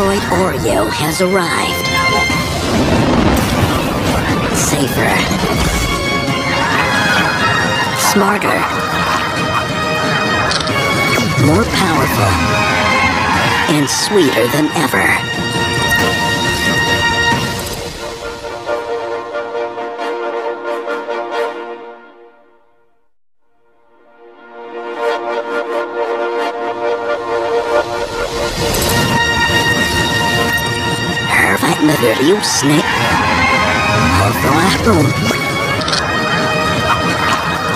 Android Oreo has arrived. Safer. Smarter. More powerful. And sweeter than ever. Hervat med ljusne. Och från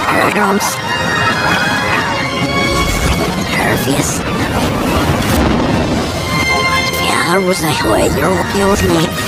Hördoms. Hörfjes. Fjärr och sig höjer och pjordne.